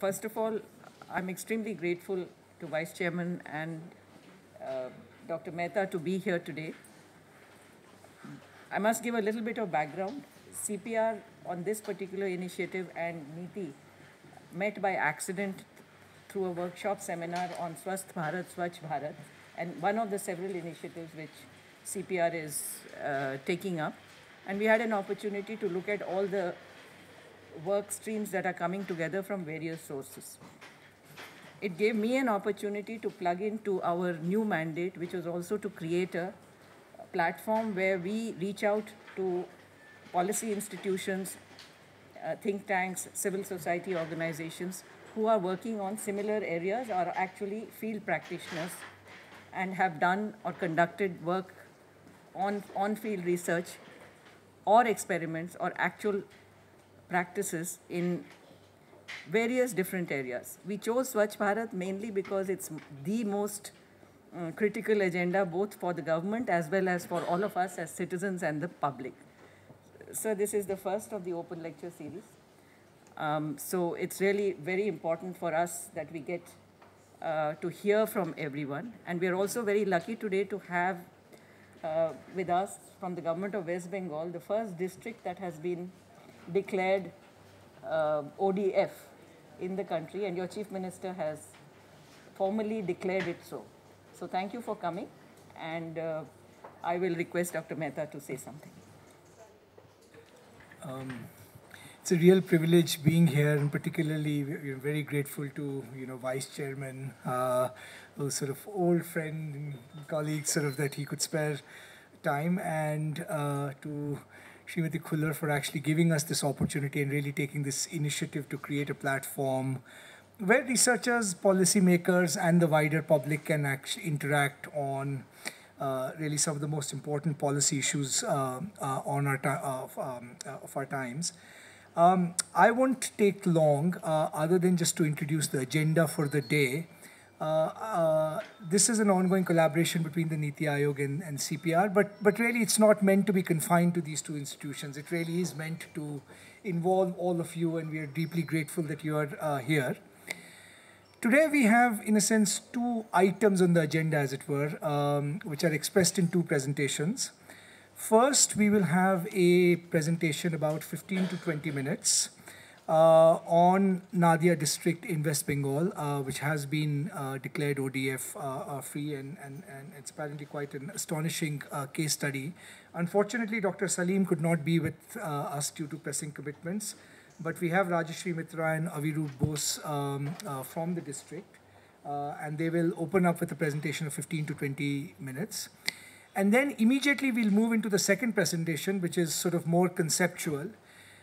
first of all, I'm extremely grateful to Vice Chairman and uh, Dr. Mehta to be here today. I must give a little bit of background. CPR on this particular initiative and NITI met by accident through a workshop seminar on Swasth Bharat, Swachh Bharat, and one of the several initiatives which CPR is uh, taking up. And we had an opportunity to look at all the work streams that are coming together from various sources. It gave me an opportunity to plug into our new mandate, which was also to create a platform where we reach out to policy institutions, uh, think tanks, civil society organizations who are working on similar areas or actually field practitioners and have done or conducted work on, on field research or experiments or actual practices in various different areas. We chose Swachh Bharat mainly because it's the most uh, critical agenda both for the government as well as for all of us as citizens and the public. So this is the first of the open lecture series. Um, so it's really very important for us that we get uh, to hear from everyone. And we're also very lucky today to have uh, with us from the government of West Bengal, the first district that has been declared uh, ODF in the country, and your chief minister has formally declared it so. So thank you for coming, and uh, I will request Dr. Mehta to say something. Um, it's a real privilege being here, and particularly we're very grateful to you know Vice Chairman, uh, sort of old friend and colleague, sort of that he could spare time, and uh, to Srimati Khullar for actually giving us this opportunity and really taking this initiative to create a platform where researchers, policymakers, and the wider public can actually interact on uh, really some of the most important policy issues uh, uh, on our of, um, uh, of our times. Um, I won't take long, uh, other than just to introduce the agenda for the day. Uh, this is an ongoing collaboration between the Niti Aayog and, and, CPR, but, but really it's not meant to be confined to these two institutions. It really is meant to involve all of you, and we are deeply grateful that you are here. Today we have, in a sense, two items on the agenda, as it were, um, which are expressed in two presentations. First, we will have a presentation about 15 to 20 minutes uh, on Nadia district in West Bengal, uh, which has been uh, declared ODF uh, uh, free, and, and, and it's apparently quite an astonishing uh, case study. Unfortunately, Dr. Salim could not be with us due to pressing commitments. But we have Rajeshri Mitra and Aviroop Bose um, from the district, and they will open up with a presentation of 15 to 20 minutes. And then immediately we'll move into the second presentation, which is sort of more conceptual,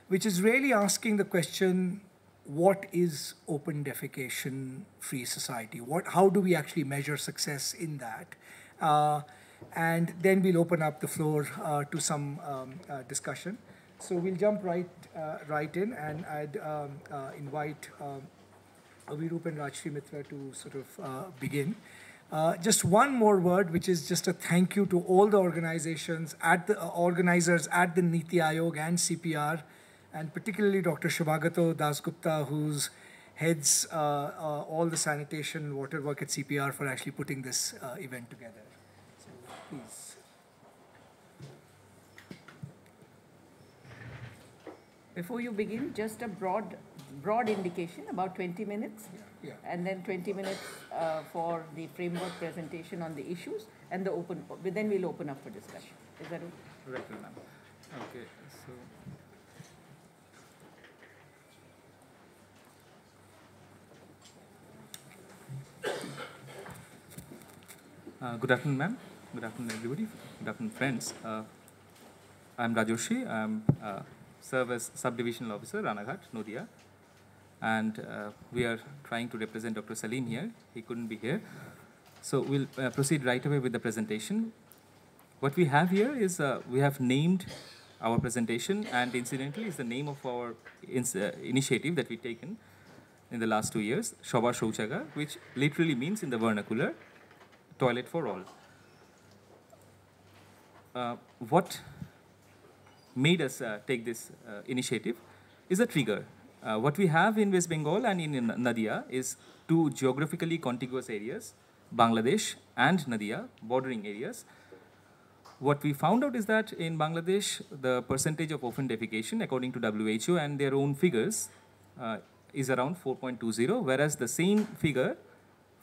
which is really asking the question, what is open defecation free society? What, how do we actually measure success in that? Uh, and then we'll open up the floor uh, to some um, uh, discussion. So we'll jump right uh, right in, and I'd um, uh, invite um, Aviroop and Rajshri Mitra to sort of uh, begin. Just one more word, which is just a thank you to all the organizations at the organizers at the Niti Aayog and CPR, and particularly Dr. Shubhagato Dasgupta, who's heads uh, all the sanitation water work at CPR for actually putting this event together. So please. Before you begin, just a broad, broad indication, about 20 minutes. Yeah. And then 20 minutes uh, for the framework presentation on the issues and the open, then we'll open up for discussion. Is that okay? Right, ma'am. Okay, so. Uh, good afternoon, ma'am. Good afternoon, everybody. Good afternoon, friends. Uh, I'm Rajoshi. I'm uh, serve as subdivisional officer, Ranaghat, Nodia. And uh, we are trying to represent Dr. Salim here. He couldn't be here. So we'll uh, proceed right away with the presentation. What we have here is uh, we have named our presentation and incidentally is the name of our uh, initiative that we've taken in the last two years, Shobar Shouchagar, which literally means in the vernacular, toilet for all. Uh, what made us uh, take this uh, initiative is a trigger. uh, what we have in West Bengal and in, Nadia is two geographically contiguous areas, Bangladesh and Nadia, bordering areas. What we found out is that in Bangladesh, the percentage of open defecation, according to WHO and their own figures, uh, is around 4.20, whereas the same figure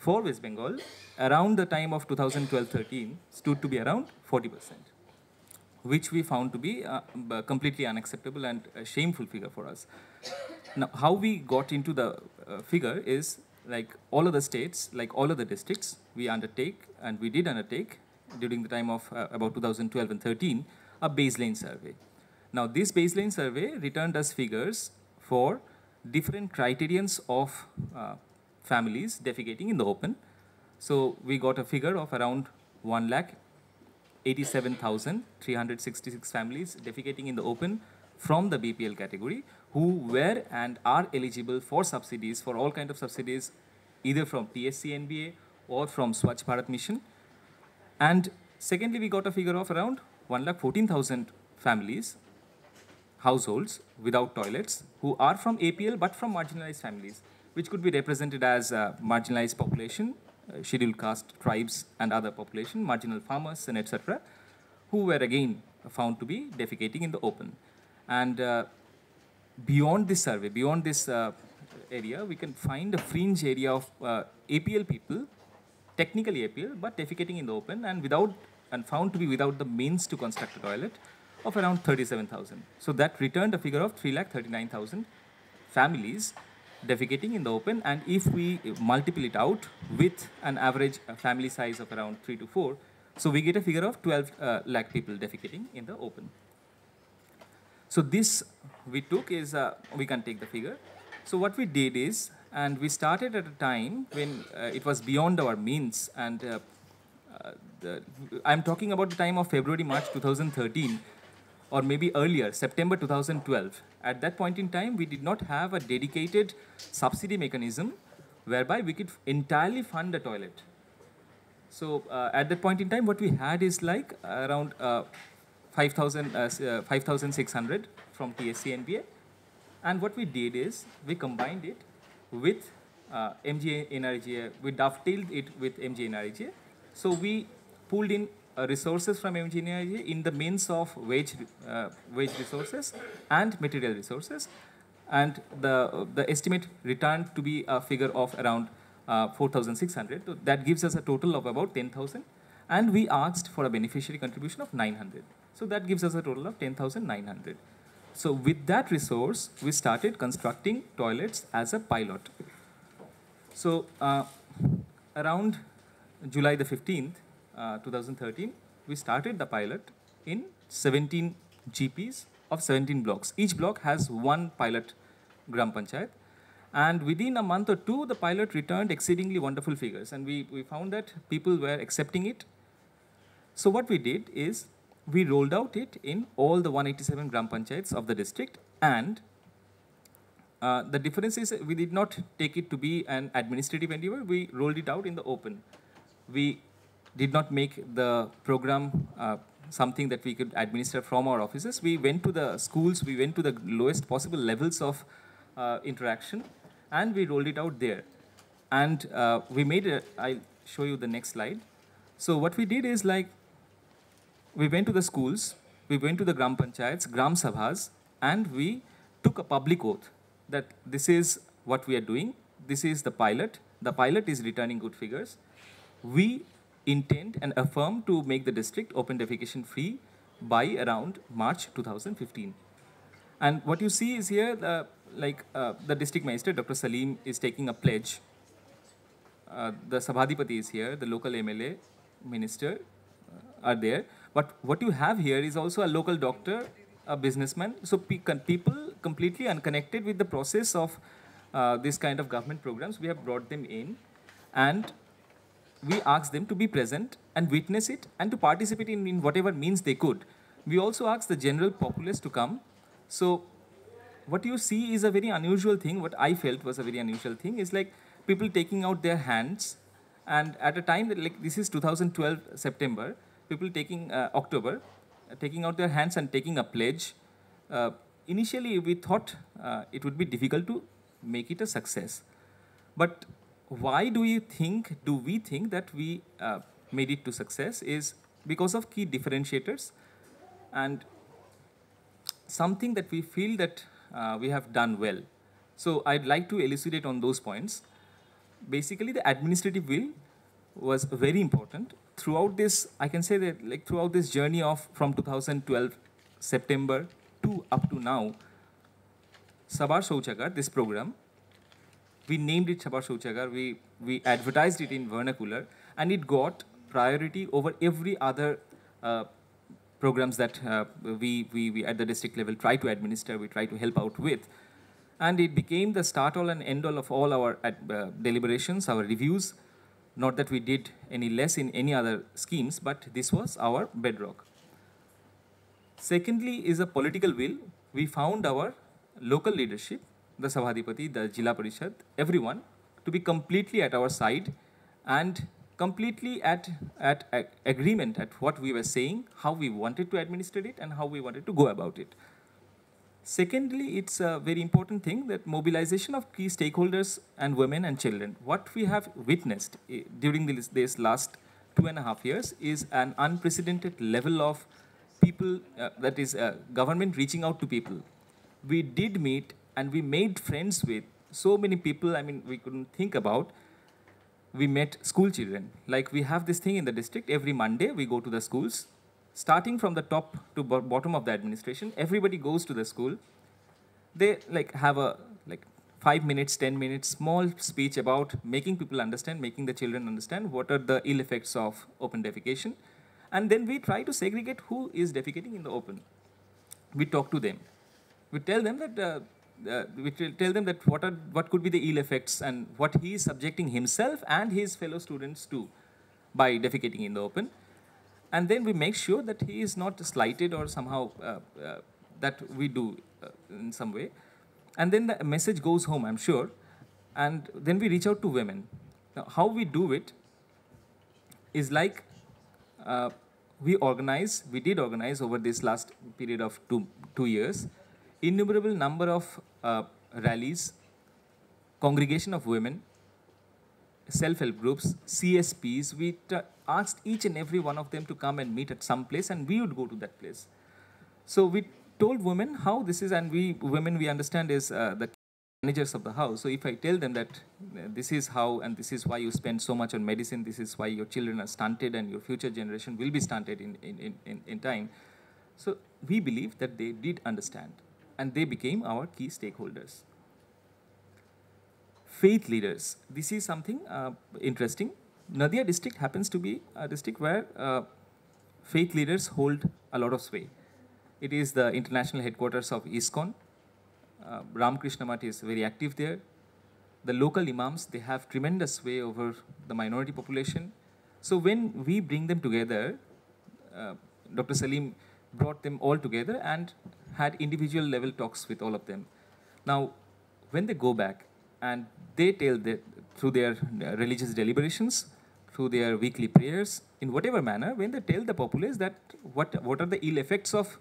for West Bengal around the time of 2012-13 stood to be around 40 percent which we found to be uh, completely unacceptable and a shameful figure for us. Now, how we got into the uh, figure is like all of the states, like all of the districts, we undertake and we did undertake during the time of uh, about 2012 and 13 a baseline survey. Now, this baseline survey returned us figures for different criterions of uh, families defecating in the open. So, we got a figure of around 1 lakh 87,366 families defecating in the open from the BPL category who were and are eligible for subsidies, for all kind of subsidies, either from TSC NBA or from Swachh Bharat Mission. And secondly, we got a figure of around 1,14,000 families, households without toilets, who are from APL but from marginalized families, which could be represented as a marginalized population uh, scheduled caste tribes and other population, marginal farmers and etc., who were again found to be defecating in the open. And uh, beyond this survey, beyond this uh, area, we can find a fringe area of APL people, technically APL, but defecating in the open and without and found to be without the means to construct a toilet of around 37,000. So that returned a figure of 3,39,000 families defecating in the open and if we multiply it out with an average family size of around 3 to 4, so we get a figure of 12 uh, lakh people defecating in the open. So this we took is, uh, we can take the figure. So what we did is, and we started at a time when uh, it was beyond our means and uh, uh, the, I'm talking about the time of February, March 2013 or maybe earlier, September 2012. At that point in time, we did not have a dedicated subsidy mechanism whereby we could entirely fund a toilet. So uh, at that point in time, what we had is like around uh, 5,600 uh, uh from TSC NBA. And what we did is we combined it with uh, MGNREGA, we dovetailed it with MGNREGA. So we pulled in resources from MGNREGA in the means of wage, uh, wage resources and material resources. And the, the estimate returned to be a figure of around uh, 4,600. So that gives us a total of about 10,000. And we asked for a beneficiary contribution of 900. So that gives us a total of 10,900. So with that resource, we started constructing toilets as a pilot. So uh, around July the 15th, uh, 2013, we started the pilot in 17 GPs of 17 blocks. Each block has one pilot Gram Panchayat. And within a month or two, the pilot returned exceedingly wonderful figures. And we, we found that people were accepting it. So what we did is we rolled out it in all the 187 Gram Panchayats of the district. And uh, the difference is we did not take it to be an administrative endeavor. We rolled it out in the open. We did not make the program uh, something that we could administer from our offices. We went to the schools, we went to the lowest possible levels of uh, interaction, and we rolled it out there. And uh, we made it, I'll show you the next slide. So what we did is like, we went to the schools, we went to the Gram Panchayats, Gram Sabhas, and we took a public oath that this is what we are doing, this is the pilot, the pilot is returning good figures. We intend and affirm to make the district open defecation free by around March 2015. And what you see is here, uh, like uh, the district minister, Dr. Salim, is taking a pledge. Uh, the Sabhadipati is here, the local MLA minister uh, are there. But what you have here is also a local doctor, a businessman. So pe people completely unconnected with the process of uh, this kind of government programs, we have brought them in. And we asked them to be present and witness it and to participate in, in whatever means they could. We also asked the general populace to come. So what you see is a very unusual thing. What I felt was a very unusual thing is like people taking out their hands and at a time that like this is 2012 September, people taking uh, October, uh, taking out their hands and taking a pledge, uh, initially we thought uh, it would be difficult to make it a success. But why do you think, do we think that we uh, made it to success is because of key differentiators and something that we feel that uh, we have done well. So I'd like to elucidate on those points. Basically, the administrative will was very important throughout this. I can say that like throughout this journey of from 2012 September to up to now, Sabar Shauchagar, this program, we named it Sabar Shauchagar. We we advertised it in vernacular, and it got priority over every other. Uh, programs that uh, we, we, we at the district level try to administer, we try to help out with. And it became the start all and end all of all our uh, deliberations, our reviews. Not that we did any less in any other schemes, but this was our bedrock. Secondly, is a political will. We found our local leadership, the Sabhadipati, the Jila Parishad, everyone, to be completely at our side and completely at, at, agreement at what we were saying, how we wanted to administer it, and how we wanted to go about it. Secondly, it's a very important thing that mobilization of key stakeholders and women and children. What we have witnessed eh, during this, this last two and a half years is an unprecedented level of people, uh, that is, uh, government reaching out to people. We did meet and we made friends with so many people, I mean, we couldn't think about we met school children. Like we have this thing in the district, every Monday we go to the schools. Starting from the top to bottom of the administration, everybody goes to the school. They like have a like five minutes, 10 minutes, small speech about making people understand, making the children understand what are the ill effects of open defecation. And then we try to segregate who is defecating in the open. We talk to them. We tell them that uh, uh, we tell them that what are what could be the ill effects and what he is subjecting himself and his fellow students to by defecating in the open. And then we make sure that he is not slighted or somehow uh, uh, that we do uh, in some way. And then the message goes home i'm sure. And then we reach out to women. Now how we do it is like uh, we organize we did organize over this last period of two two years innumerable number of uh, rallies, congregation of women, self-help groups, CSPs. We asked each and every one of them to come and meet at some place, and we would go to that place. So we told women how this is, and we women we understand is uh, the managers of the house. So if I tell them that uh, this is how and this is why you spend so much on medicine, this is why your children are stunted and your future generation will be stunted in, in, in, in time. So we believe that they did understand and they became our key stakeholders. Faith leaders. This is something uh, interesting. Nadia district happens to be a district where uh, faith leaders hold a lot of sway. It is the international headquarters of ISKCON. Uh, Ramakrishna Math is very active there. The local imams, they have tremendous sway over the minority population. So when we bring them together, uh, Dr. Salim brought them all together and had individual level talks with all of them. Now, when they go back and they tell that through their religious deliberations, through their weekly prayers, in whatever manner, when they tell the populace that what, what are the ill effects of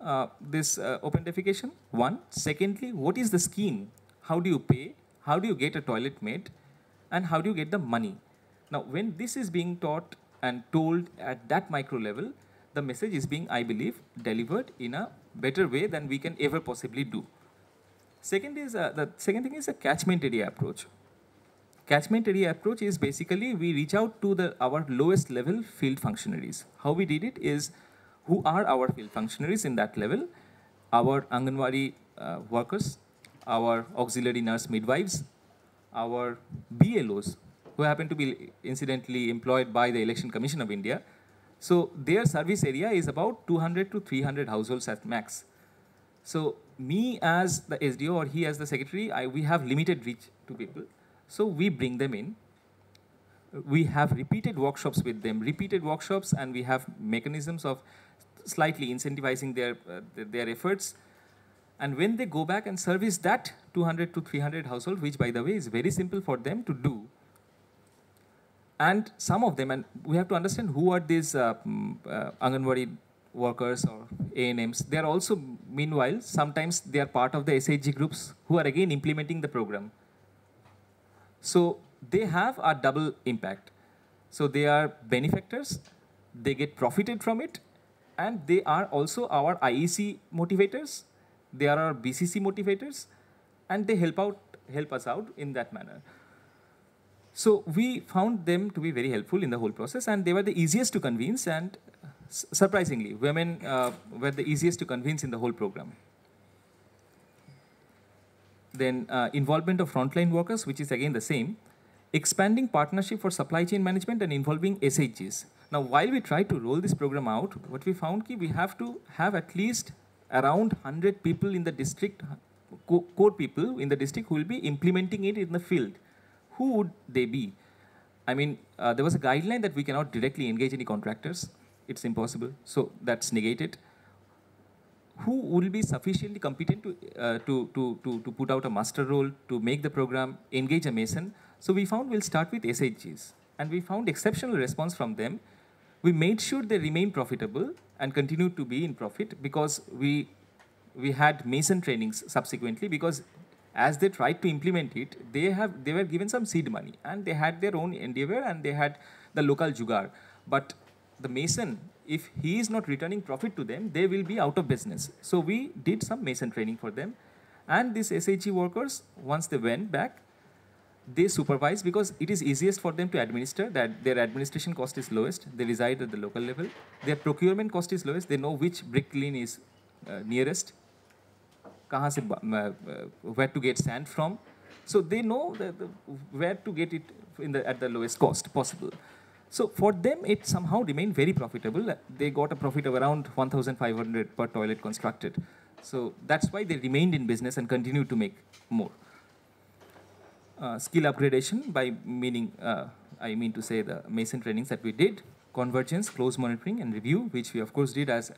uh, this uh, open defecation, one. Secondly, what is the scheme? How do you pay? How do you get a toilet made? And how do you get the money? Now, when this is being taught and told at that micro level, the message is being, I believe, delivered in a better way than we can ever possibly do. Second is uh, the second thing is a catchment area approach. Catchment area approach is basically we reach out to the our lowest level field functionaries. How we did it is who are our field functionaries in that level, our Anganwadi uh, workers, our auxiliary nurse midwives, our BLOs, who happen to be incidentally employed by the Election Commission of India, so their service area is about 200 to 300 households at max. So me as the SDO or he as the secretary, I, we have limited reach to people. So we bring them in. We have repeated workshops with them, repeated workshops, and we have mechanisms of slightly incentivizing their, uh, their efforts. And when they go back and service that 200 to 300 household, which by the way is very simple for them to do, and some of them, and we have to understand who are these uh, mm, uh, Anganwadi workers or ANMs, they are also, meanwhile, sometimes they are part of the SHG groups who are again implementing the program. So they have a double impact. So they are benefactors, they get profited from it, and they are also our IEC motivators, they are our BCC motivators, and they help out help us out in that manner. So we found them to be very helpful in the whole process, and they were the easiest to convince, and surprisingly, women uh, were the easiest to convince in the whole program. Then uh, involvement of frontline workers, which is again the same. Expanding partnership for supply chain management and involving SHGs. Now, while we try to roll this program out, what we found is we have to have at least around 100 people in the district, core people in the district who will be implementing it in the field. Who would they be? I mean, uh, there was a guideline that we cannot directly engage any contractors. It's impossible. So that's negated who will be sufficiently competent to, uh, to, to, to, to put out a master role, to make the program, engage a mason. So we found we'll start with SHGs. And we found exceptional response from them. We made sure they remain profitable and continue to be in profit because we, we had mason trainings subsequently because as they tried to implement it, they, have, they were given some seed money and they had their own endeavor and they had the local jugar. But the mason if he is not returning profit to them, they will be out of business. So we did some mason training for them. And these SHG workers, once they went back, they supervise because it is easiest for them to administer that their administration cost is lowest. They reside at the local level. Their procurement cost is lowest. They know which brick lane is uh, nearest, uh, where to get sand from. So they know where to get it at the lowest cost possible. So for them, it somehow remained very profitable. They got a profit of around 1,500 per toilet constructed. So that's why they remained in business and continued to make more. Uh, skill upgradation by meaning, uh, I mean to say the Mason trainings that we did, convergence, close monitoring and review, which we of course did as,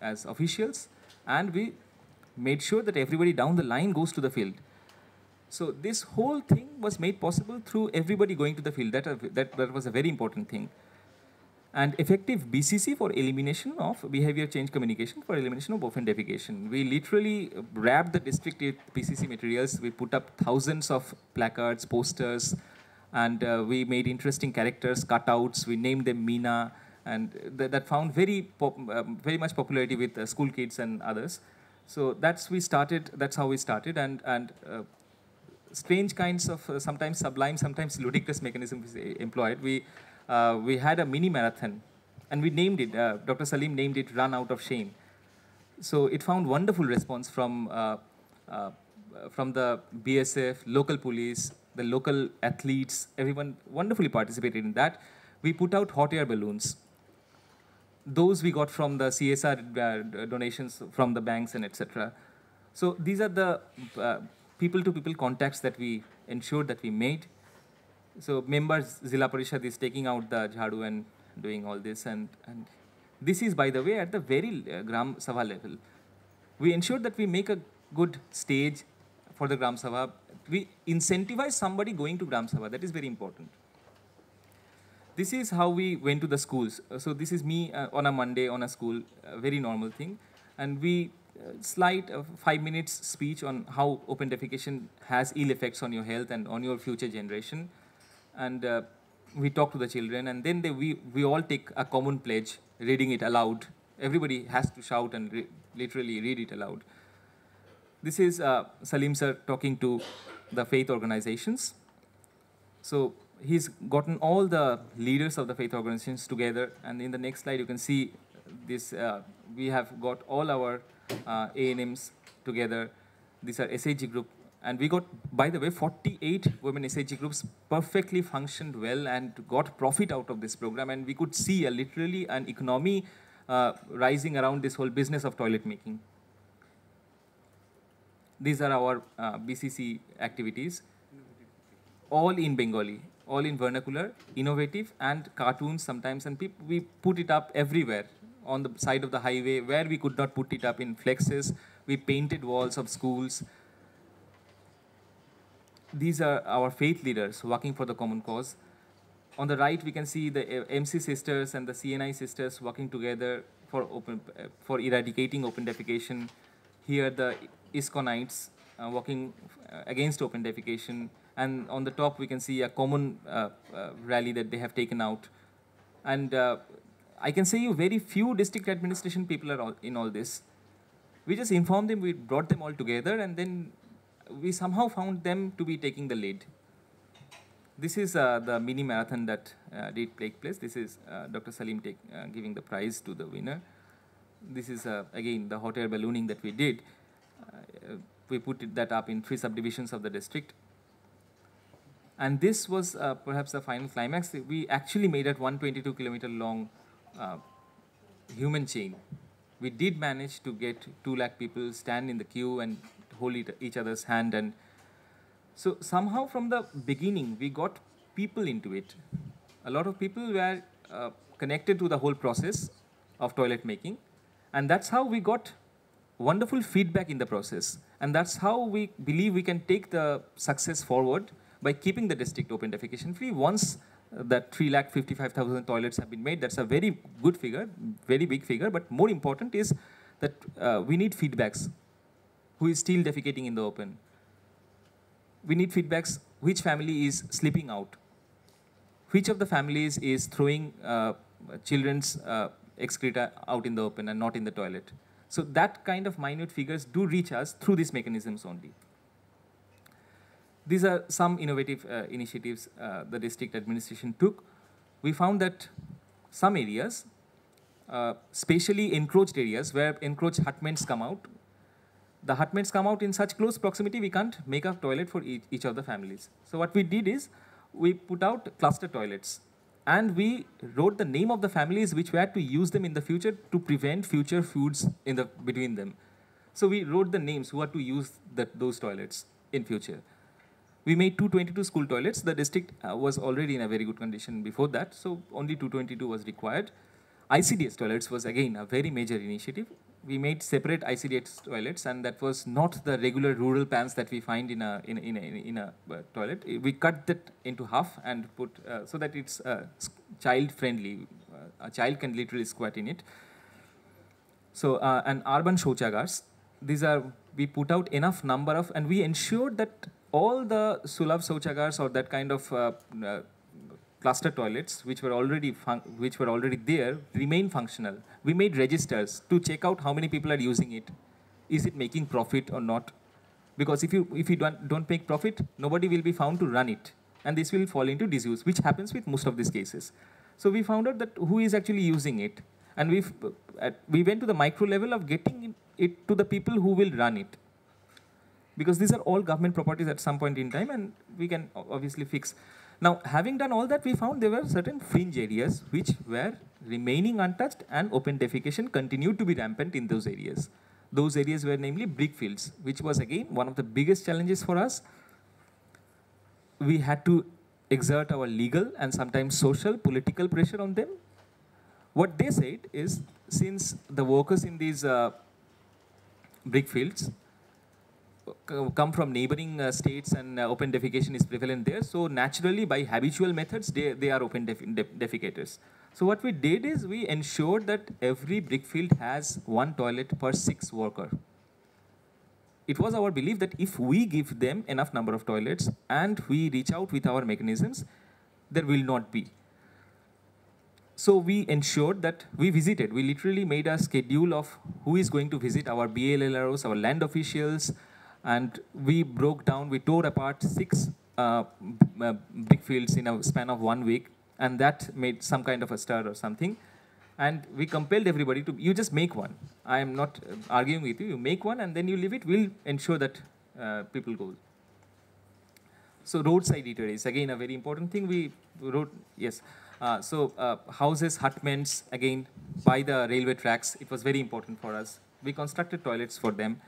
as officials. And we made sure that everybody down the line goes to the field. So this whole thing was made possible through everybody going to the field. That, uh, that, that was a very important thing. And effective BCC for elimination of behavior change communication for elimination of open defecation. We literally wrapped the district with BCC materials. We put up thousands of placards, posters, and uh, we made interesting characters, cutouts. We named them Mina, and th that found very, um, very much popularity with uh, school kids and others. So that's we started. That's how we started, and and uh, strange kinds of uh, sometimes sublime, sometimes ludicrous mechanism mechanisms employed. We, uh, we had a mini marathon and we named it, uh, Dr. Salim named it Run Out of Shame. So it found wonderful response from, uh, uh, from the BSF, local police, the local athletes, everyone wonderfully participated in that. We put out hot air balloons. Those we got from the CSR uh, donations from the banks and etc. So these are the people-to-people contacts that we ensured that we made. So members, Zilla Parishad is taking out the jhadu and doing all this. And, and this is, by the way, at the very uh, Gram Sabha level. We ensure that we make a good stage for the Gram Sabha. We incentivize somebody going to Gram Sabha. That is very important. This is how we went to the schools. So this is me uh, on a Monday on a school, a very normal thing. And we slight uh, five minutes speech on how open defecation has ill effects on your health and on your future generation. And uh, we talk to the children, and then they, we, we all take a common pledge, reading it aloud. Everybody has to shout and re literally read it aloud. This is uh, Salim sir talking to the faith organizations. So he's gotten all the leaders of the faith organizations together, and in the next slide you can see this. Uh, we have got all our uh, ANMs together. These are SHG group. And we got, by the way, 48 women SHG groups perfectly functioned well and got profit out of this program. And we could see a, literally an economy uh, rising around this whole business of toilet making. These are our uh, BCC activities, all in Bengali, all in vernacular, innovative, and cartoons sometimes. And we put it up everywhere on the side of the highway where we could not put it up in flexes. We painted walls of schools. These are our faith leaders working for the common cause. On the right, we can see the MC sisters and the CNI sisters working together for open for eradicating open defecation. Here the ISKCONites uh, working uh, against open defecation, and on the top we can see a common uh, uh, rally that they have taken out. And uh, I can say you very few district administration people are all in all this. We just informed them, we brought them all together, and then we somehow found them to be taking the lead. This is uh, the mini marathon that uh, did take place. This is uh, Dr. Salim take, giving the prize to the winner. This is again the hot air ballooning that we did. We put that up in three subdivisions of the district. And this was uh, perhaps the final climax. We actually made a 122 kilometer long uh, human chain. We did manage to get 2 lakh people stand in the queue and hold each other's hand. And so somehow from the beginning, we got people into it. A lot of people were uh, connected to the whole process of toilet making. And that's how we got wonderful feedback in the process. And that's how we believe we can take the success forward by keeping the district open defecation free. Once uh, that 3,55,000 toilets have been made, that's a very good figure, very big figure. But more important is that uh, we need feedbacks. Who is still defecating in the open? We need feedbacks. Which family is sleeping out? Which of the families is throwing uh, children's uh, excreta out in the open and not in the toilet? So that kind of minute figures do reach us through these mechanisms only. These are some innovative uh, initiatives uh, the district administration took. We found that some areas, uh, spatially encroached areas where encroached hutments come out, the hutments come out in such close proximity we can't make a toilet for each, each of the families. So what we did is we put out cluster toilets and we wrote the name of the families which were to use them in the future to prevent future feuds in the between them. So we wrote the names who are to use that, those toilets in future. We made 222 school toilets. The district uh, was already in a very good condition before that, so only 222 was required. ICDS toilets was again a very major initiative. We made separate ICDS toilets, and that was not the regular rural pans that we find in a in a, in a, in a uh, toilet. We cut that into half and put uh, so that it's uh, child friendly. Uh, a child can literally squat in it. So uh, an urban shouchagars. These are we put out enough number of, and we ensured that all the Sulabh Shouchagars or that kind of uh, uh, cluster toilets which were already which were already there remain functional. We made registers to check out how many people are using it. Is it making profit or not? Because if you if you don't don't make profit, nobody will be found to run it, and this will fall into disuse, which happens with most of these cases. So we found out that who is actually using it, and we we went to the micro level of getting it to the people who will run it because these are all government properties at some point in time and we can obviously fix. Now, having done all that, we found there were certain fringe areas which were remaining untouched and open defecation continued to be rampant in those areas. Those areas were namely brick fields, which was again one of the biggest challenges for us. We had to exert our legal and sometimes social, political pressure on them. What they said is, since the workers in these uh, brick fields come from neighboring uh, states and uh, open defecation is prevalent there. So naturally, by habitual methods, they, they are open def def defecators. So what we did is we ensured that every brick field has one toilet per six worker. It was our belief that if we give them enough number of toilets and we reach out with our mechanisms, there will not be. So we ensured that we visited. We literally made a schedule of who is going to visit our BLLROs, our land officials, and we broke down, we tore apart six uh, uh, big fields in a span of one week, and that made some kind of a stir or something. And we compelled everybody to, you just make one. I am not uh, arguing with you, you make one and then you leave it, we'll ensure that uh, people go. So roadside eateries, again, a very important thing. We wrote, yes. Uh, so uh, houses, hutments, again, by the railway tracks, it was very important for us. We constructed toilets for them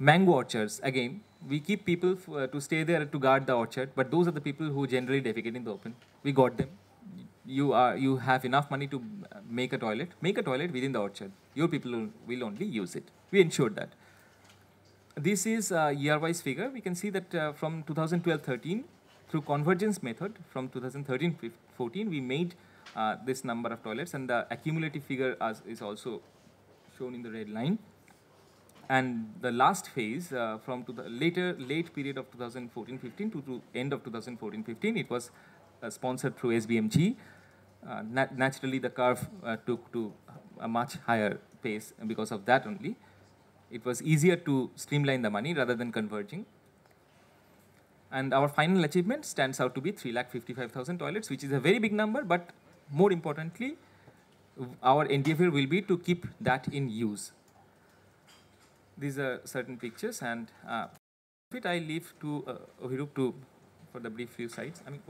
mango orchards, again, we keep people uh, to stay there to guard the orchard, but those are the people who generally defecate in the open. We got them. You, are, you have enough money to uh, make a toilet, make a toilet within the orchard. Your people will only use it. We ensured that. This is a year-wise figure. We can see that uh, from 2012-13, through convergence method, from 2013-14, we made uh, this number of toilets, and the accumulative figure as, is also shown in the red line. And the last phase, uh, from to the later late period of 2014-15 to, to end of 2014-15, it was uh, sponsored through SBMG. Uh, nat naturally, the curve uh, took to a much higher pace because of that only. It was easier to streamline the money rather than converging. And our final achievement stands out to be 3,55,000 toilets, which is a very big number, but more importantly, our endeavor will be to keep that in use these are certain pictures and uh, it I leave to uh, Aviroop to for the brief few slides. I mean,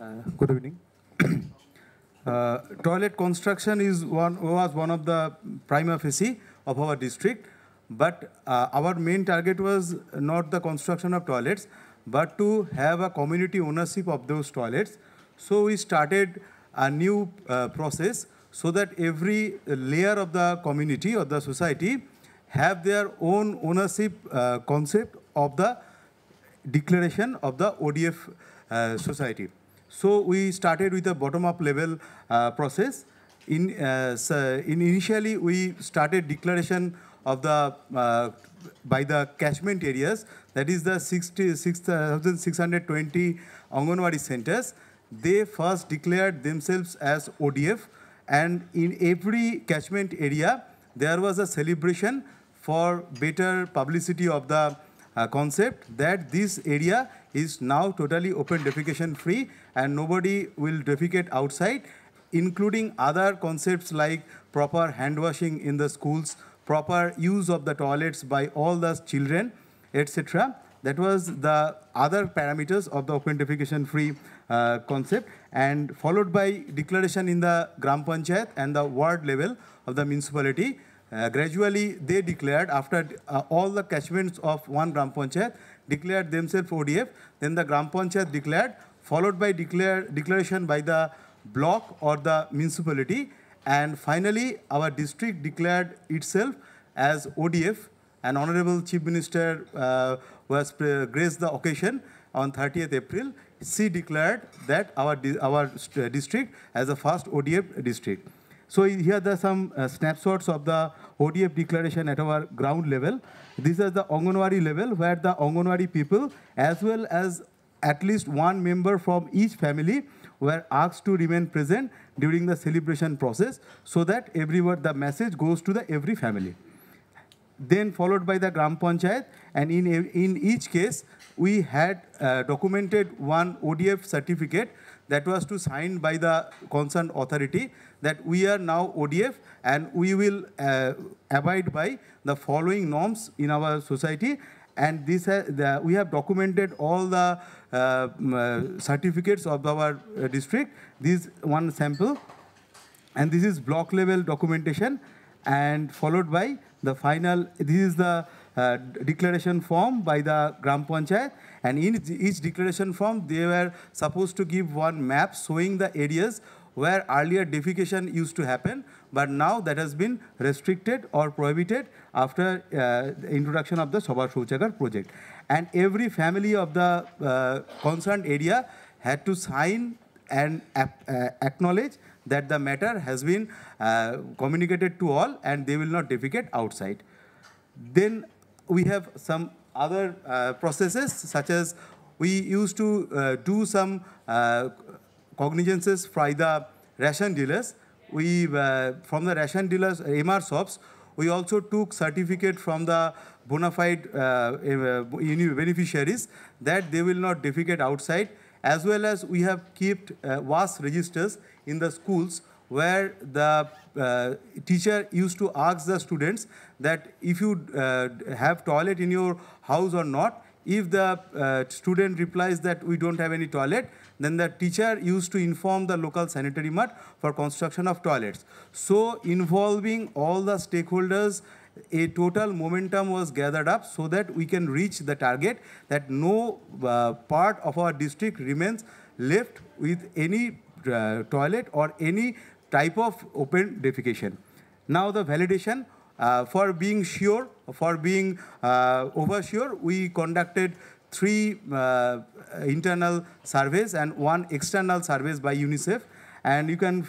uh, good evening. Uh, toilet construction is one was one of the prima facie of our district but uh, our main target was not the construction of toilets but to have a community ownership of those toilets so we started a new uh, process so that every layer of the community or the society have their own ownership uh, concept of the declaration of the ODF uh, society. So we started with a bottom-up level uh, process. In, uh, in initially, we started declaration of the uh, by the catchment areas. That is the 6,620 Anganwadi centers. They first declared themselves as ODF, and in every catchment area, there was a celebration for better publicity of the uh, concept that this area is now totally open defecation free and nobody will defecate outside, including other concepts like proper hand washing in the schools, proper use of the toilets by all the children, etc. That was the other parameters of the open defecation free uh, concept and followed by declaration in the Gram Panchayat and the ward level of the municipality. Uh, gradually, they declared after uh, all the catchments of one Gram Panchayat declared themselves ODF, then the Gram Panchayat declared, followed by declare, declaration by the block or the municipality, and finally, our district declared itself as ODF, and Honorable Chief Minister uh, was uh, graced the occasion on 30th April. She declared that our, our district as the first ODF district. So here are some uh, snapshots of the ODF declaration at our ground level. This is the Anganwadi level where the Anganwadi people as well as at least one member from each family were asked to remain present during the celebration process so that everyone, the message goes to the every family then followed by the Gram Panchayat. And in, in each case, we had uh, documented one ODF certificate that was to sign by the concerned authority that we are now ODF and we will uh, abide by the following norms in our society. And this ha- the, we have documented all the uh, uh, certificates of our uh, district. This one sample and this is block level documentation and followed by the final this is the uh, declaration form by the gram panchayat. And in each declaration form they were supposed to give one map showing the areas where earlier defecation used to happen. But now that has been restricted or prohibited after uh, the introduction of the Sabar Shouchagar project. And every family of the uh, concerned area had to sign and uh, acknowledge that the matter has been uh, communicated to all and they will not defecate outside. Then we have some other uh, processes such as we used to uh, do some uh, cognizances by the ration dealers. We, uh, from the ration dealers, MR shops, we also took certificate from the bona fide uh, beneficiaries that they will not defecate outside as well as we have kept uh, VAS registers in the schools where the uh, teacher used to ask the students that if you uh, have toilet in your house or not. If the uh, student replies that we don't have any toilet, then the teacher used to inform the local sanitary mart for construction of toilets. So involving all the stakeholders a total momentum was gathered up so that we can reach the target that no uh, part of our district remains left with any uh, toilet or any type of open defecation. Now the validation uh, for being sure, for being uh, oversure, we conducted three uh, internal surveys and one external surveys by UNICEF. And you can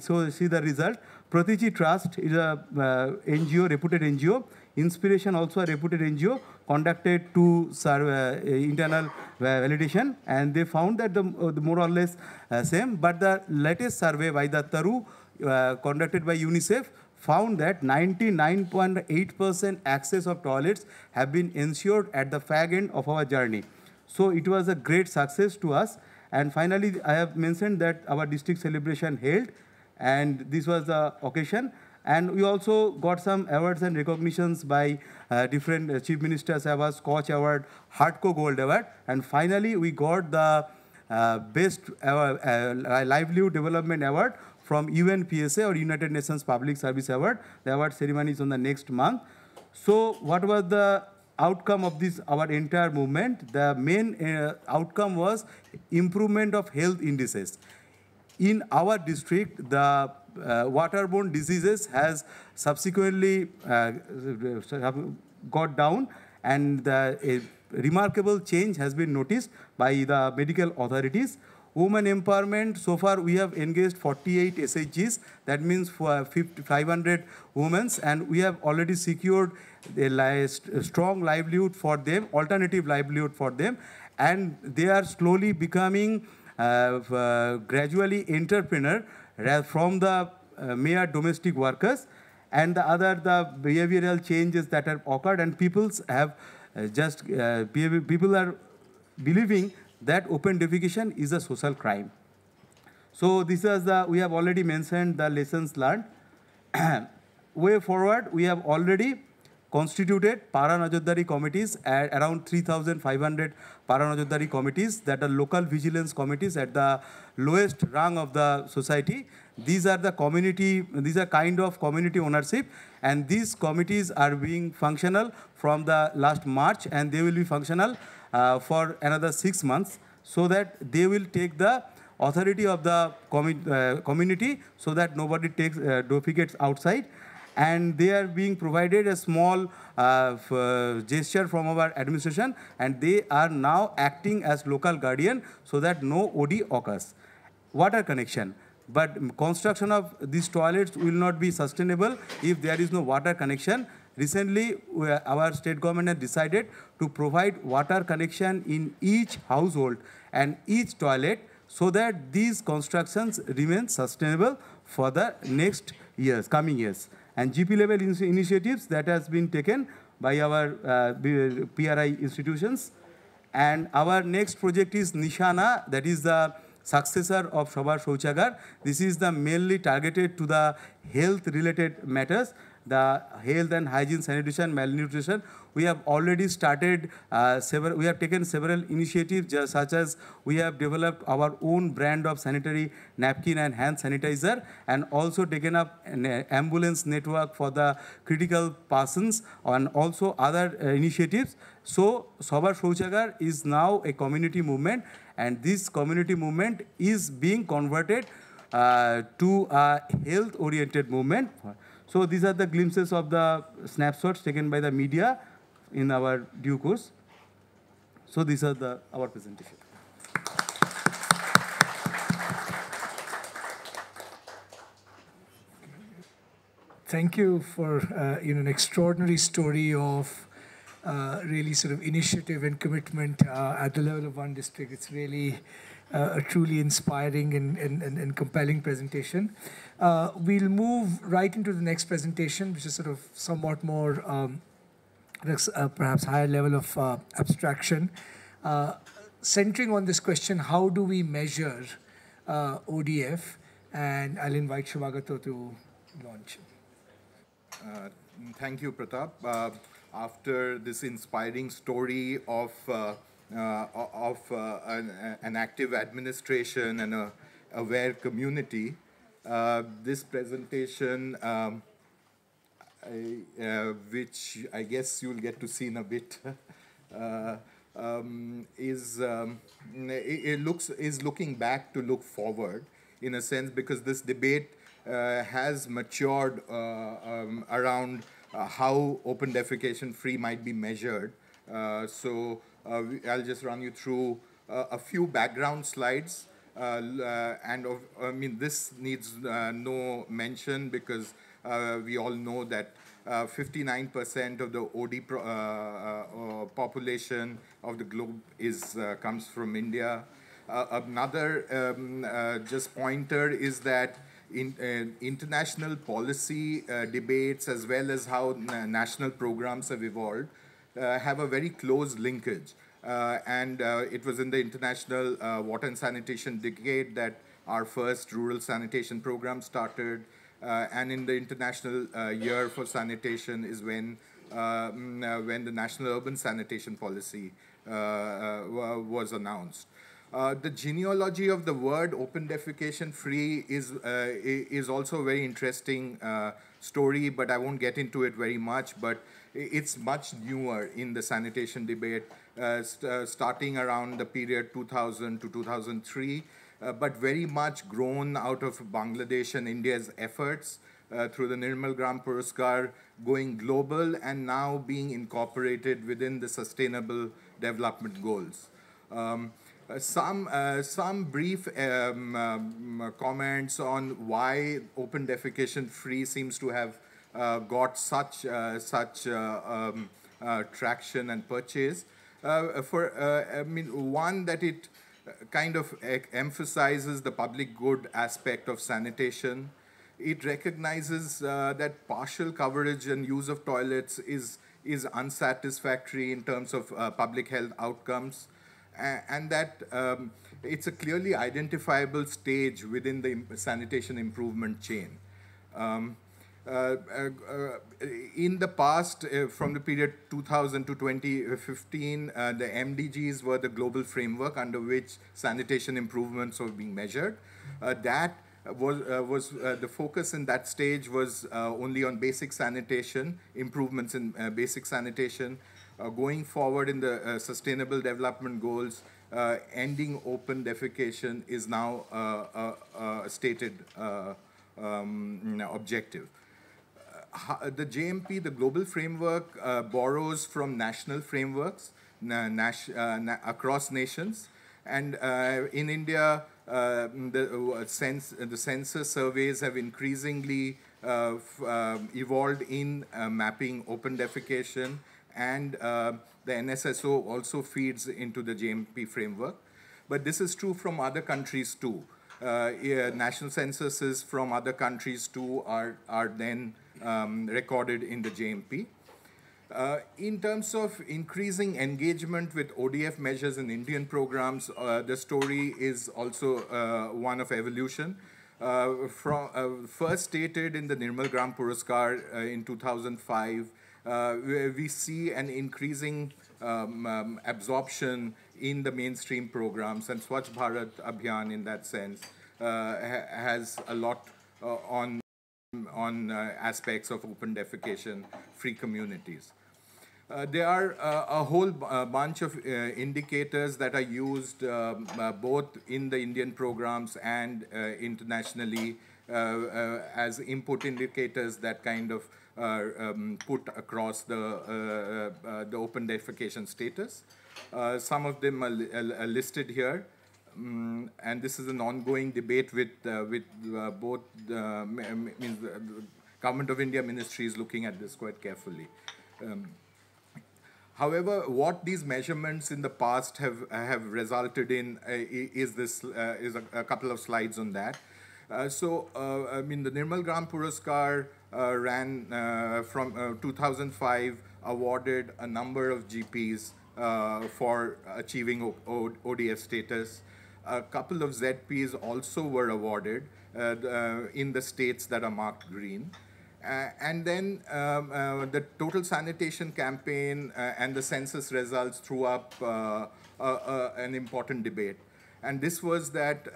so see the result. Pratichi Trust is a uh, NGO, reputed NGO. Inspiration also a reputed NGO conducted two uh, internal validation and they found that the, uh, the more or less uh, same. But the latest survey by the Taru uh, conducted by UNICEF found that 99.8% access of toilets have been ensured at the fag end of our journey. So it was a great success to us. And finally, I have mentioned that our district celebration held, and this was the occasion. And we also got some awards and recognitions by uh, different uh, chief ministers have Skoch Award, Hardco Gold Award, and finally we got the uh, Best uh, Livelihood Development Award from UNPSA or United Nations Public Service Award. The award ceremony is on the next month. So what was the outcome of this, our entire movement? The main uh, outcome was improvement of health indices. In our district, the uh, waterborne diseases has subsequently uh, got down and the, a remarkable change has been noticed by the medical authorities. Women empowerment, so far we have engaged 48 SHGs, that means for 500 women, and we have already secured a strong livelihood for them, alternative livelihood for them, and they are slowly becoming gradually entrepreneur from the uh, mere domestic workers and the other the behavioral changes that have occurred and people have uh, just uh, people are believing that open defecation is a social crime. So this is the, we have already mentioned the lessons learned. Way forward, we have already constituted para najoddari committees at around 3,500 para najoddari committees that are local vigilance committees at the lowest rung of the society. These are the community, these are kind of community ownership and these committees are being functional from the last March and they will be functional uh, for another six months so that they will take the authority of the uh, community so that nobody takes uh, defecates outside and they are being provided a small uh, uh, gesture from our administration and they are now acting as local guardian so that no OD occurs. Water connection. But construction of these toilets will not be sustainable if there is no water connection. Recently, our state government has decided to provide water connection in each household and each toilet so that these constructions remain sustainable for the next years, coming years. And GP level initiatives that has been taken by our uh, PRI institutions. And our next project is Nishana, that is the successor of Sabar Shouchagar. This is the mainly targeted to the health related matters the health and hygiene, sanitation, malnutrition. We have already started uh, several, we have taken several initiatives such as we have developed our own brand of sanitary napkin and hand sanitizer and also taken up an ambulance network for the critical persons and also other uh, initiatives. So Sabar Shouchagar is now a community movement and this community movement is being converted uh, to a health-oriented movement. So these are the glimpses of the snapshots taken by the media in our due course. So these are the our presentation. Thank you for uh, you know an extraordinary story of uh, really sort of initiative and commitment uh, at the level of one district. It's really uh, a truly inspiring and, and, and, and compelling presentation. Uh, we'll move right into the next presentation, which is sort of somewhat more, um, uh, perhaps higher level of uh, abstraction. Uh, centering on this question, how do we measure uh, ODF? And I'll invite Shubhagato to launch. thank you, Pratap. after this inspiring story of uh, of uh, an, an, active administration and a aware community. Uh, this presentation, um, I, which I guess you'll get to see in a bit, um, is um, it, looks is looking back to look forward in a sense because this debate uh, has matured uh, um, around uh, how open defecation free might be measured. so Uh, I'll just run you through uh, a few background slides. Uh, uh, and of, I mean, this needs uh, no mention because we all know that 59% of the OD pro, population of the globe is comes from India. another um, just pointer is that in, uh, international policy uh, debates as well as how national programs have evolved uh, have a very close linkage. Uh, and uh, it was in the International uh, Water and Sanitation Decade that our first rural sanitation program started. And in the International Year for Sanitation is when, mm, when the National Urban Sanitation Policy was announced. Uh, the genealogy of the word open defecation free is uh, is also a very interesting uh, story, but I won't get into it very much. But it's much newer in the sanitation debate, uh, st uh, starting around the period 2000 to 2003, uh, but very much grown out of Bangladesh and India's efforts uh, through the Nirmal Gram Puraskar going global and now being incorporated within the Sustainable Development Goals. Um, uh, some uh, some brief um, um, comments on why open defecation free seems to have uh, got such uh, such uh, um, traction and purchase. for I mean, one that it kind of emphasizes the public good aspect of sanitation. It recognizes that partial coverage and use of toilets is is unsatisfactory in terms of public health outcomes and that um, it's a clearly identifiable stage within the sanitation improvement chain. Um, uh, uh, uh, Uh, uh, uh, in the past, from the period 2000 to 2015, the MDGs were the global framework under which sanitation improvements were being measured. that was uh, was uh, the focus in that stage was uh, only on basic sanitation improvements in basic sanitation going forward in the sustainable development goals ending open defecation is now a stated um, objective the JMP, the global framework, uh, borrows from national frameworks na nas uh, na across nations. And uh, in India, uh, the, sense, the census surveys have increasingly uh, evolved in uh, mapping open defecation. And the NSSO also feeds into the JMP framework. But this is true from other countries too. Yeah, national censuses from other countries too are, are then um, recorded in the JMP. Uh, in terms of increasing engagement with ODF measures in Indian programs, uh, the story is also uh, one of evolution. Uh, from, uh, first stated in the Nirmal Gram Puraskar uh, in 2005, we see an increasing um, um, absorption in the mainstream programs, and Swachh Bharat Abhiyan, in that sense, ha has a lot on on uh, aspects of open defecation free communities. Uh, there are uh, a whole uh, bunch of uh, indicators that are used um, both in the Indian programs and internationally as input indicators that kind of um, put across the, the open defecation status. some of them are, li are listed here. Um, and this is an ongoing debate with uh, with uh, both the means the government of India ministry is looking at this quite carefully. Um, however, what these measurements in the past have have resulted in uh, is this uh, is a, a, couple of slides on that. Uh, so, uh, I mean, the Nirmal Gram Puraskar ran from 2005, awarded a number of GPs for achieving o o ODF status a couple of ZPs also were awarded uh, uh, in the states that are marked green. Uh, and then um, uh, the total sanitation campaign uh, and the census results threw up uh, an important debate. And this was that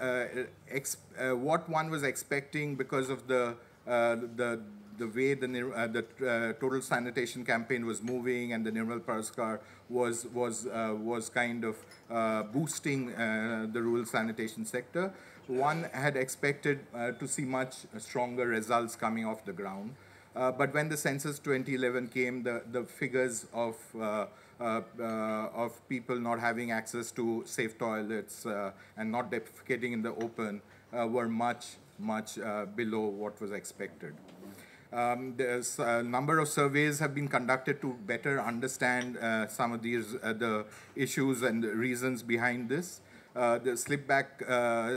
what one was expecting because of the, the, the way the, the total sanitation campaign was moving and the Nirmal Puraskar was, was, uh, was kind of uh, boosting uh, the rural sanitation sector, one had expected to see much stronger results coming off the ground. But when the census 2011 came, the, the figures of, uh, uh, of people not having access to safe toilets uh, and not defecating in the open were much, much below what was expected. Um, there's a number of surveys have been conducted to better understand uh, some of these uh, the issues and the reasons behind this. Uh, the slipback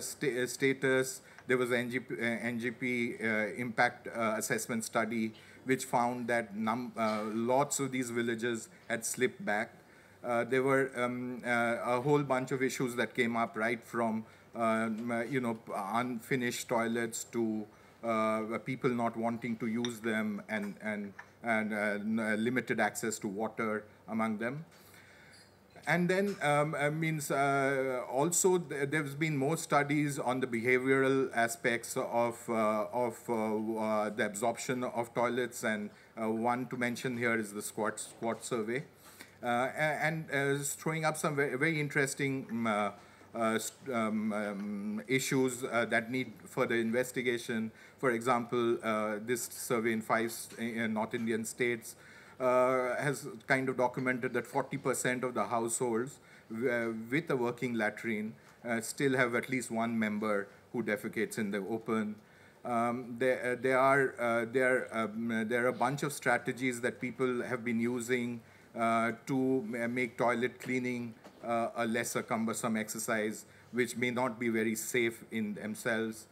sta status, there was an NGP, impact assessment study which found that lots of these villages had slipped back. Uh, there were um, uh, a whole bunch of issues that came up right from um, you know unfinished toilets to uh, people not wanting to use them and, and, and uh, limited access to water among them. And then um, uh, means uh, also th there's been more studies on the behavioral aspects of, uh, of uh, the absorption of toilets. And one to mention here is the squat, squat survey. and throwing up some very, very interesting um, uh, um, um, issues uh, that need further investigation. For example, uh, this survey in five North Indian states has kind of documented that 40% of the households with a working latrine still have at least one member who defecates in the open. Um, there, there, are uh, there um, there are a bunch of strategies that people have been using uh, to make toilet cleaning uh, a lesser cumbersome exercise, which may not be very safe in themselves.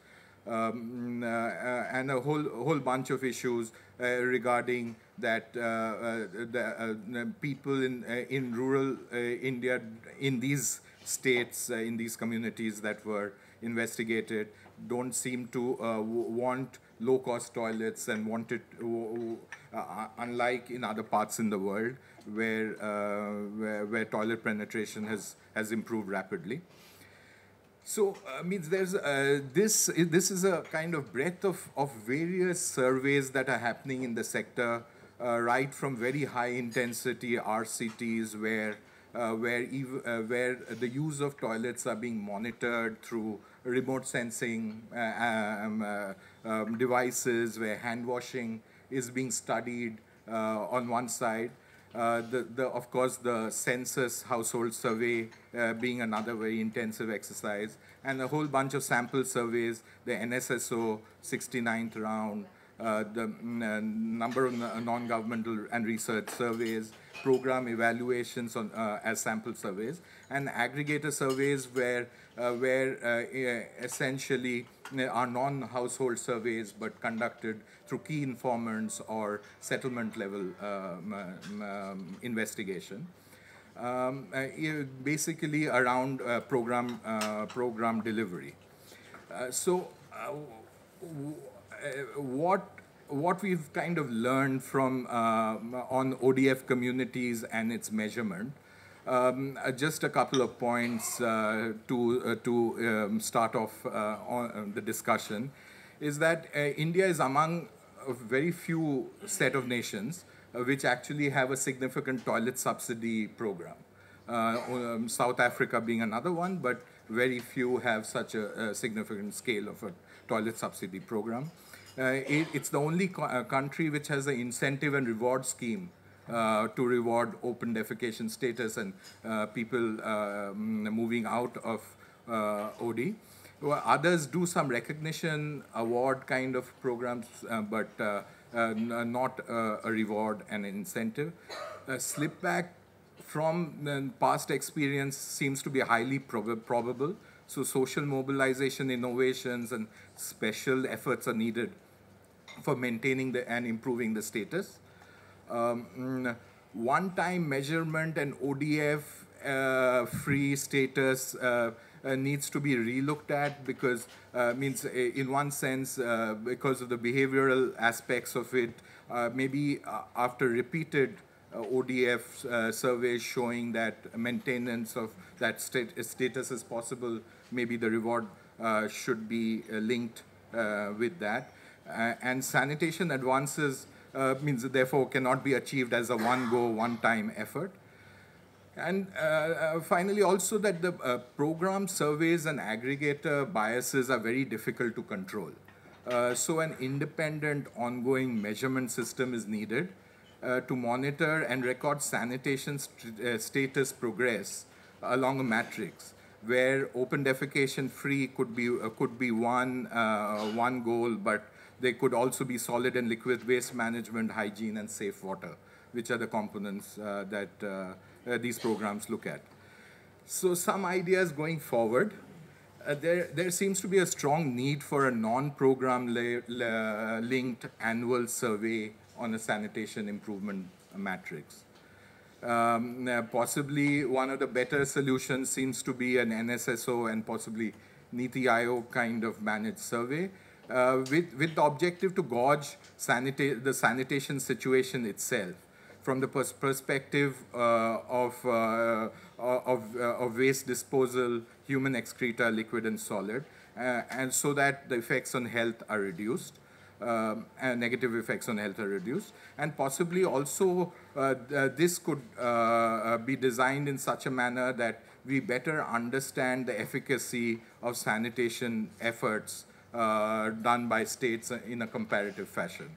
Um, uh, uh, and a whole whole bunch of issues uh, regarding that uh, uh, the people in in rural India in these states in these communities that were investigated don't seem to want low cost toilets and want it unlike in other parts in the world where, uh, where, where, toilet penetration has, has improved rapidly. So, uh, means there's uh, this, this is a kind of breadth of, of various surveys that are happening in the sector, uh, right from very high intensity RCTs where, uh, where, ev- uh, where the use of toilets are being monitored through remote sensing um, um, devices, where hand washing is being studied on one side. Uh, the, the, of course, the census household survey uh, being another very intensive exercise, and a whole bunch of sample surveys, the NSSO 69th round, uh, the mm, number of non-governmental and research surveys, program evaluations on, uh, as sample surveys, and aggregator surveys where, uh, where uh, essentially are non-household surveys but conducted through key informants or settlement level um, um, investigation. Um, uh, basically around uh, program uh, program delivery. Uh, so, uh, what what we've kind of learned from on ODF communities and its measurement um, uh, just a couple of points uh, to, uh, to um, start off uh, on uh, the discussion is that uh, India is among a very few set of nations which actually have a significant toilet subsidy program. Um, South Africa being another one, but very few have such a, a significant scale of a toilet subsidy program. It, it's the only co country which has an incentive and reward scheme uh, to reward open defecation status and uh, people uh, moving out of uh, OD. Well, others do some recognition award kind of programs, uh, but not a reward and an incentive. slip back from past experience seems to be highly prob probable. So social mobilization, innovations, and special efforts are needed for maintaining the, and improving the status. Um, mm, one-time measurement and ODF uh, free status uh, uh, needs to be relooked at because uh, means uh, in one sense uh, because of the behavioral aspects of it maybe after repeated ODF surveys showing that maintenance of that stat status is possible maybe the reward should be linked with that and sanitation advances uh, means therefore cannot be achieved as a one-go, one-time effort. And uh, uh, finally, also that the uh, program surveys and aggregator biases are very difficult to control. Uh, so an independent ongoing measurement system is needed uh, to monitor and record sanitation st- status progress along a matrix where open defecation free could be could be one one goal but there could also be solid and liquid waste management hygiene and safe water which are the components uh, that uh, uh, these programs look at. So some ideas going forward. Uh, there, there seems to be a strong need for a non-program linked annual survey on a sanitation improvement matrix. Um, uh, possibly one of the better solutions seems to be an NSSO and possibly Niti Aayog kind of managed survey with, with the objective to gauge sanita- the sanitation situation itself from the pers- perspective uh, of, uh, of, uh, of waste disposal, human excreta, liquid and solid, uh, and so that the effects on health are reduced. Um, and negative effects on health are reduced, and possibly also uh, th- this could uh, uh, be designed in such a manner that we better understand the efficacy of sanitation efforts uh, Uh, done by states in a comparative fashion.